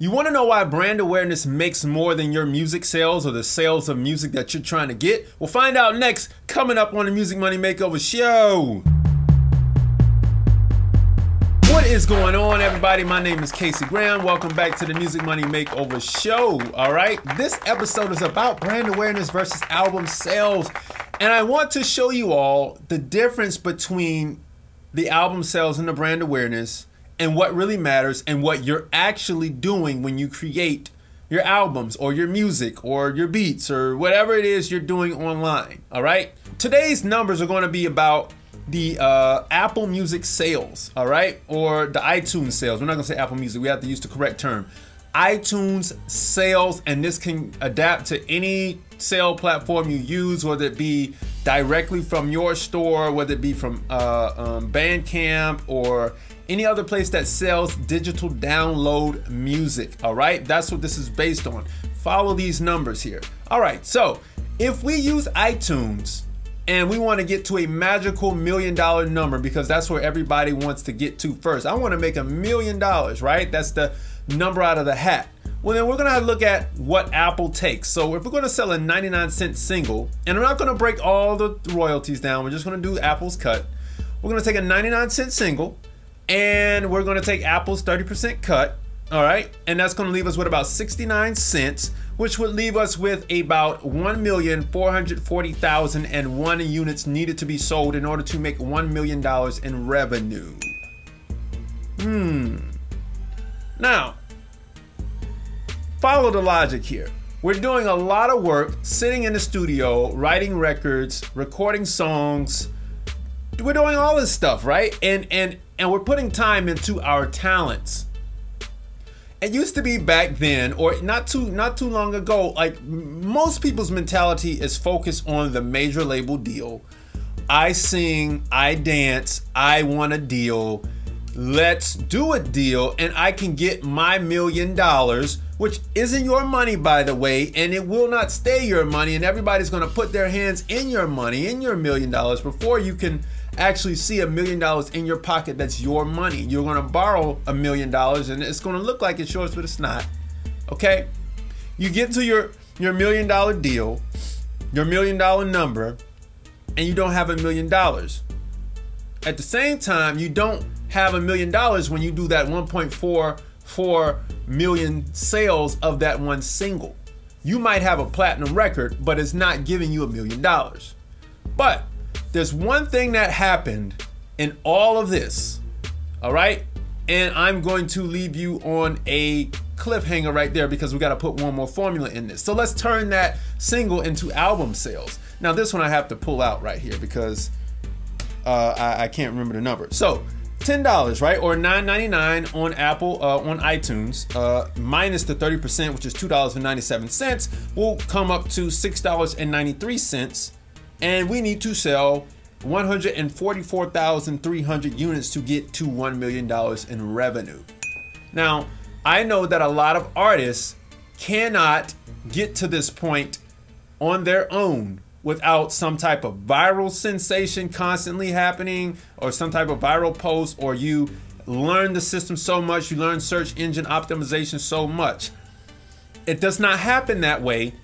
You want to know why brand awareness makes more than your music sales or the sales of music that you're trying to get? We'll find out next, coming up on the Music Money Makeover Show. What is going on, everybody? My name is Casey Graham. Welcome back to the Music Money Makeover Show. All right, this episode is about brand awareness versus album sales. And I want to show you all the difference between the album sales and the brand awareness and what really matters and what you're actually doing when you create your albums or your music or your beats or whatever it is you're doing online. All right. Today's numbers are going to be about the uh, Apple Music sales, all right, or the iTunes sales. We're not going to say Apple Music. We have to use the correct term. iTunes sales, and this can adapt to any sale platform you use, whether it be directly from your store, whether it be from uh, um, Bandcamp or any other place that sells digital download music. All right, that's what this is based on. Follow these numbers here. All right, so if we use iTunes and we want to get to a magical million dollar number because that's where everybody wants to get to first. I want to make a million dollars, right? That's the number out of the hat. Well, then we're going to look at what Apple takes. So if we're going to sell a 99 cent single, and I'm not going to break all the royalties down, we're just going to do Apple's cut. We're going to take a 99 cent single and we're going to take Apple's 30% cut. All right. And that's going to leave us with about 69 cents, which would leave us with about 1,440,001 units needed to be sold in order to make $1 million in revenue. Hmm. Now, follow the logic here. We're doing a lot of work sitting in the studio, writing records, recording songs. We're doing all this stuff, right? And and and we're putting time into our talents. It used to be back then, or not too not too long ago, like most people's mentality is focused on the major label deal. I sing, I dance, I want a deal. Let's do a deal, and I can get my million dollars, which isn't your money, by the way, and it will not stay your money. And everybody's gonna put their hands in your money, in your million dollars, before you can actually see a million dollars in your pocket that's your money. You're going to borrow a million dollars and it's going to look like it's yours, but it's not. Okay? You get to your, your million dollar deal, your million dollar number, and you don't have a million dollars. At the same time, you don't have a million dollars when you do that 1.44 million sales of that one single. You might have a platinum record, but it's not giving you a million dollars. But there's one thing that happened in all of this, all right? And I'm going to leave you on a cliffhanger right there because we got to put one more formula in this. So let's turn that single into album sales. Now, this one I have to pull out right here because uh, I, I, can't remember the number. So, $10, right? Or $9.99 on Apple, uh, on iTunes, uh, minus the 30%, which is $2.97, will come up to $6.93 and we need to sell 144,300 units to get to $1 million in revenue. Now, I know that a lot of artists cannot get to this point on their own without some type of viral sensation constantly happening or some type of viral post or you learn the system so much, you learn search engine optimization so much. It does not happen that way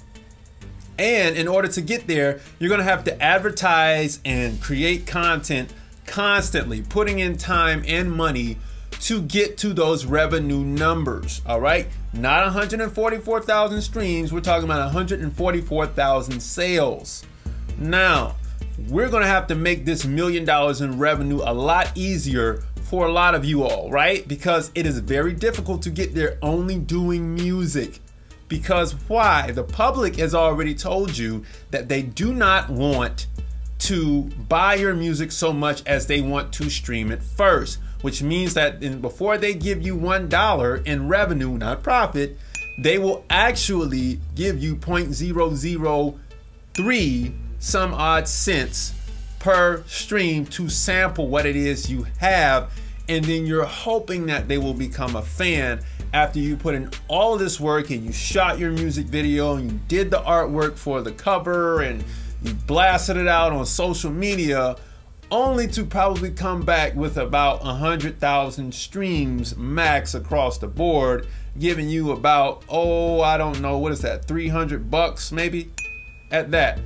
and in order to get there, you're going to have to advertise and create content constantly, putting in time and money to get to those revenue numbers. All right. Not 144,000 streams. We're talking about 144,000 sales. Now, we're going to have to make this million dollars in revenue a lot easier for a lot of you all, right? Because it is very difficult to get there only doing music. Because why? The public has already told you that they do not want to buy your music so much as they want to stream it first, which means that in, before they give you $1 in revenue, not profit, they will actually give you 0.003 some odd cents per stream to sample what it is you have. And then you're hoping that they will become a fan after you put in all this work and you shot your music video and you did the artwork for the cover and you blasted it out on social media, only to probably come back with about a hundred thousand streams max across the board, giving you about oh I don't know what is that 300 bucks maybe at that.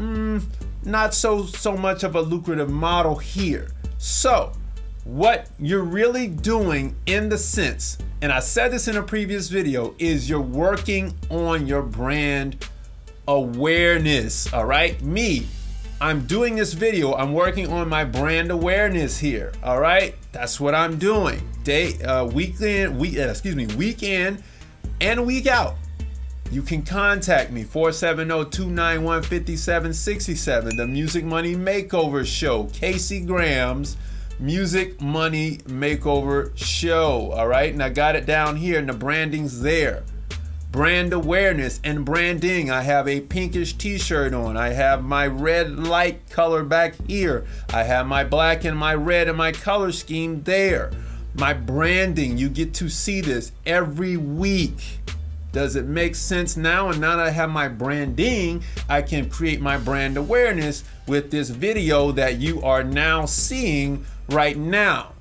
Mm, not so so much of a lucrative model here. So what you're really doing in the sense, and I said this in a previous video, is you're working on your brand awareness. All right, me. I'm doing this video. I'm working on my brand awareness here. All right, that's what I'm doing. Day, uh, weekend, week, uh, excuse me, weekend and week out. You can contact me 470-291-5767. The Music Money Makeover Show. Casey Graham's Music Money Makeover Show. All right, and I got it down here, and the branding's there brand awareness and branding. I have a pinkish t-shirt on. I have my red light color back here. I have my black and my red and my color scheme there. My branding, you get to see this every week. Does it make sense now? And now that I have my branding, I can create my brand awareness with this video that you are now seeing right now.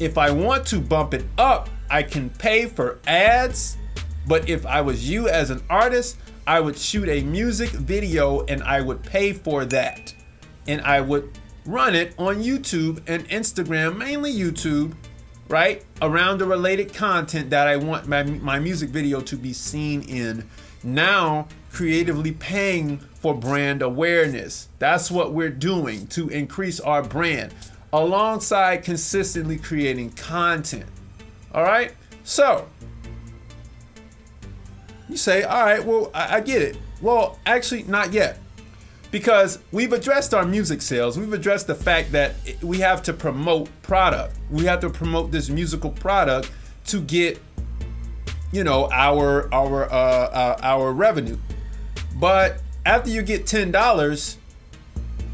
If I want to bump it up, I can pay for ads but if I was you as an artist, I would shoot a music video and I would pay for that. And I would run it on YouTube and Instagram, mainly YouTube, right? Around the related content that I want my, my music video to be seen in. Now, creatively paying for brand awareness. That's what we're doing to increase our brand alongside consistently creating content. All right? So, you say, all right, well, I, I get it. Well, actually, not yet. Because we've addressed our music sales. We've addressed the fact that we have to promote product. We have to promote this musical product to get, you know, our our uh, uh, our revenue. But after you get ten dollars,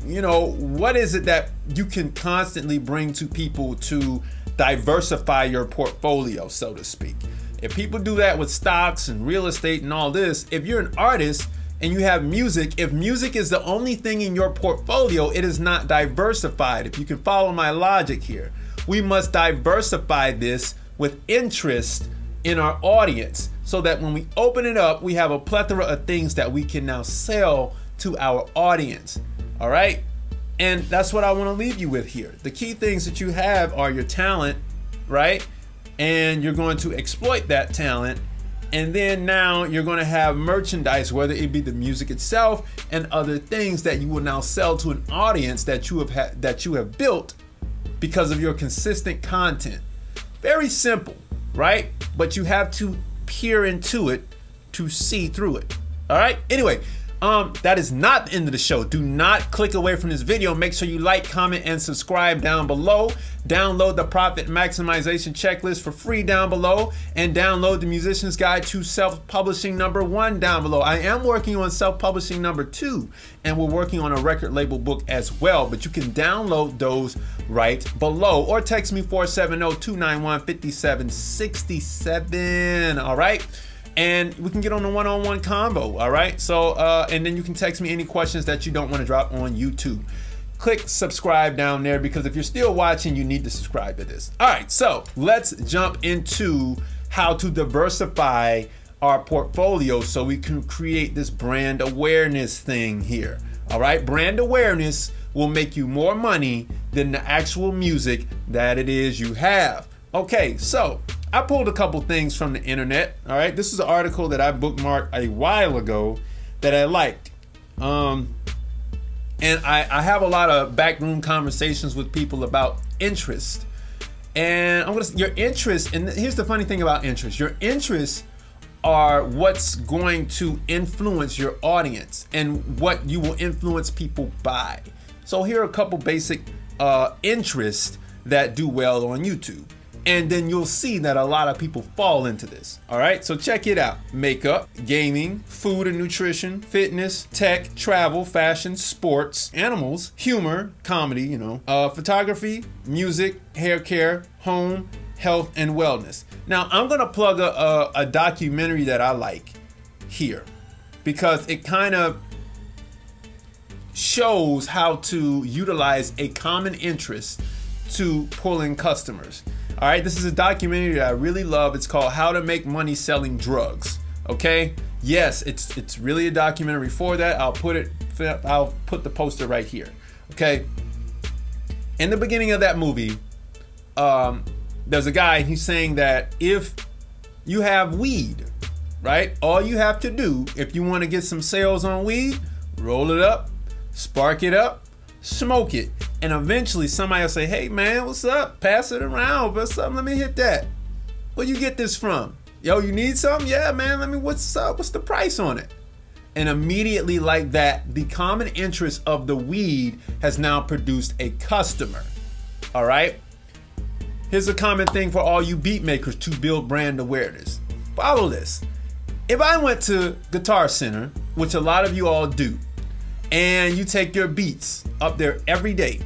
you know, what is it that you can constantly bring to people to diversify your portfolio, so to speak? If people do that with stocks and real estate and all this, if you're an artist and you have music, if music is the only thing in your portfolio, it is not diversified. If you can follow my logic here, we must diversify this with interest in our audience so that when we open it up, we have a plethora of things that we can now sell to our audience. All right? And that's what I want to leave you with here. The key things that you have are your talent, right? and you're going to exploit that talent and then now you're going to have merchandise whether it be the music itself and other things that you will now sell to an audience that you have that you have built because of your consistent content. Very simple right? But you have to peer into it to see through it. All right? Anyway um, that is not the end of the show. Do not click away from this video. Make sure you like, comment, and subscribe down below. Download the profit maximization checklist for free down below and download the musician's guide to self-publishing number one down below. I am working on self-publishing number two and we're working on a record label book as well, but you can download those right below or text me 470-291-5767. All right and we can get on a one-on-one combo all right? So uh, and then you can text me any questions that you don't want to drop on youtube. Click subscribe down there because if you're still watching you need to subscribe to this. All right so let's jump into how to diversify our portfolio so we can create this brand awareness thing here. All right brand awareness will make you more money than the actual music that it is you have okay so I pulled a couple things from the internet. All right, this is an article that I bookmarked a while ago that I liked. Um, and I, I have a lot of backroom conversations with people about interest. And I'm gonna your interest, and here's the funny thing about interest: your interests are what's going to influence your audience and what you will influence people by. So here are a couple basic uh, interests that do well on YouTube and then you'll see that a lot of people fall into this. All right, so check it out makeup, gaming, food and nutrition, fitness, tech, travel, fashion, sports, animals, humor, comedy, you know, uh, photography, music, hair care, home, health, and wellness. Now, I'm gonna plug a, a, a documentary that I like here because it kind of shows how to utilize a common interest to pull in customers. All right, this is a documentary that I really love. It's called How to Make Money Selling Drugs. Okay? Yes, it's it's really a documentary for that. I'll put it I'll put the poster right here. Okay? In the beginning of that movie, um, there's a guy he's saying that if you have weed, right? All you have to do if you want to get some sales on weed, roll it up, spark it up, smoke it, and eventually somebody will say, "Hey man, what's up? Pass it around, but something. Let me hit that. Where you get this from? Yo, you need something? Yeah, man. Let me. What's up? What's the price on it?" And immediately, like that, the common interest of the weed has now produced a customer. All right. Here's a common thing for all you beat makers to build brand awareness. Follow this. If I went to Guitar Center, which a lot of you all do, and you take your beats up there every day,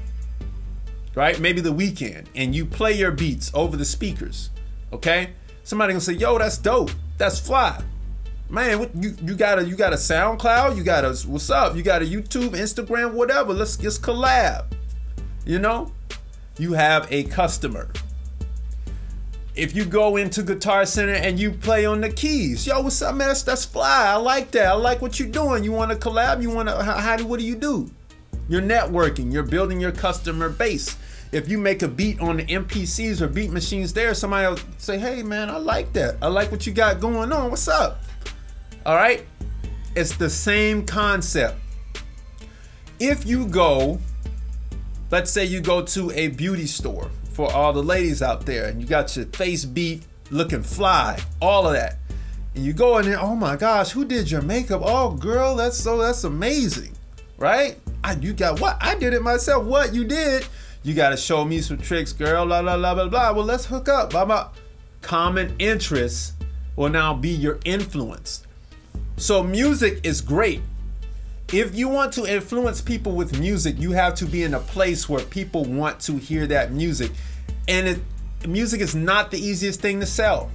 right? Maybe the weekend, and you play your beats over the speakers, okay? Somebody gonna say, "Yo, that's dope. That's fly." Man, what, you you got a you got a SoundCloud, you got a what's up? You got a YouTube, Instagram, whatever. Let's just collab. You know, you have a customer. If you go into Guitar Center and you play on the keys, yo, what's up, man? That's, that's fly. I like that. I like what you're doing. You want to collab? You want to? How, how? What do you do? You're networking. You're building your customer base. If you make a beat on the MPCs or beat machines there, somebody will say, "Hey, man, I like that. I like what you got going on. What's up?" All right. It's the same concept. If you go, let's say you go to a beauty store for all the ladies out there and you got your face beat looking fly, all of that. And you go in there, oh my gosh, who did your makeup? Oh girl, that's so that's amazing. Right? I, you got what? I did it myself. What you did? You gotta show me some tricks, girl. La la la blah blah. Well, let's hook up. Blah blah. Common interests will now be your influence. So music is great. If you want to influence people with music, you have to be in a place where people want to hear that music. And it, music is not the easiest thing to sell,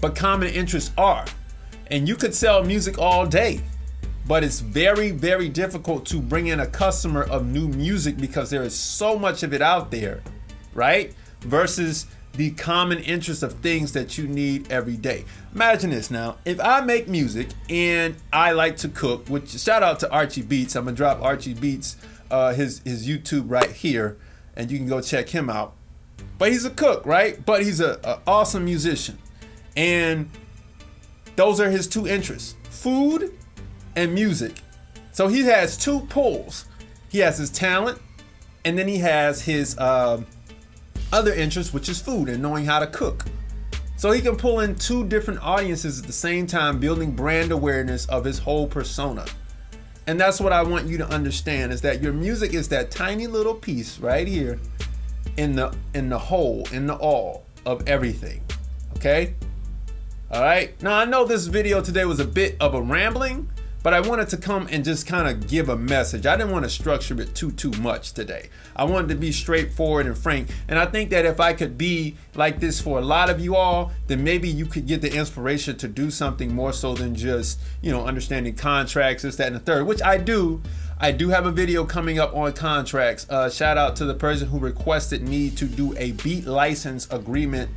but common interests are. And you could sell music all day, but it's very, very difficult to bring in a customer of new music because there is so much of it out there, right? Versus the common interest of things that you need every day. Imagine this now. If I make music and I like to cook, which shout out to Archie Beats. I'm gonna drop Archie Beats, uh, his his YouTube right here, and you can go check him out. But he's a cook, right? But he's a, a awesome musician, and those are his two interests: food and music. So he has two pulls. He has his talent, and then he has his. Uh, other interest, which is food and knowing how to cook. So he can pull in two different audiences at the same time, building brand awareness of his whole persona. And that's what I want you to understand is that your music is that tiny little piece right here in the in the whole, in the all of everything. Okay? All right? Now I know this video today was a bit of a rambling, but I wanted to come and just kind of give a message. I didn't want to structure it too too much today. I wanted to be straightforward and frank. And I think that if I could be like this for a lot of you all, then maybe you could get the inspiration to do something more so than just, you know, understanding contracts, this, that, and the third, which I do. I do have a video coming up on contracts. Uh, shout out to the person who requested me to do a beat license agreement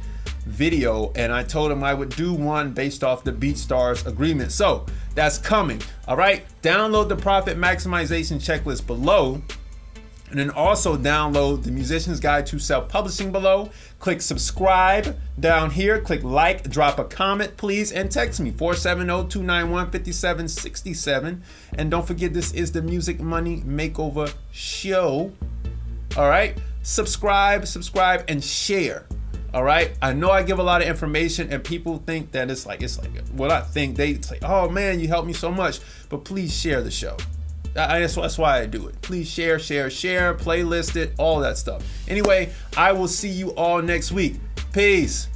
video and I told him I would do one based off the BeatStars agreement. So that's coming. All right. Download the profit maximization checklist below. And then also download the Musician's Guide to Self Publishing below. Click subscribe down here. Click like, drop a comment, please, and text me 470 291 5767. And don't forget, this is the Music Money Makeover Show. All right. Subscribe, subscribe, and share. All right. I know I give a lot of information and people think that it's like, it's like what I think. They say, oh man, you helped me so much. But please share the show. I, that's, that's why I do it. Please share, share, share, playlist it, all that stuff. Anyway, I will see you all next week. Peace.